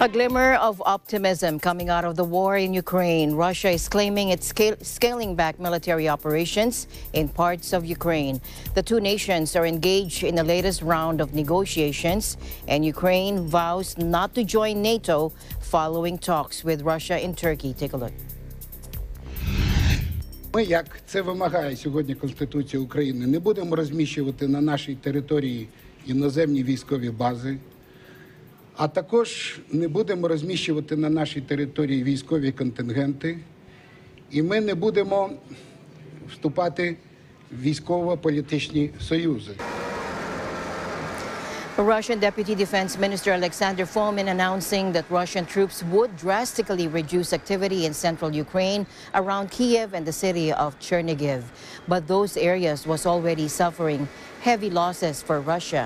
A glimmer of optimism coming out of the war in Ukraine. Russia is claiming it's scale scaling back military operations in parts of Ukraine. The two nations are engaged in the latest round of negotiations, and Ukraine vows not to join NATO following talks with Russia and Turkey. Take a look. Ми, як це вимагає сьогодні Конституція України, не будемо розміщувати на нашій території іноземні військові бази, А також не будемо розміщувати на нашій території військові контингенти, і ми не будемо вступати в військово-політичні союзи. Russian Deputy Defense Minister Alexander Fomin announcing that Russian troops would drastically reduce activity in central Ukraine around Kiev and the city of Chernihiv. But those areas was already suffering heavy losses for Russia.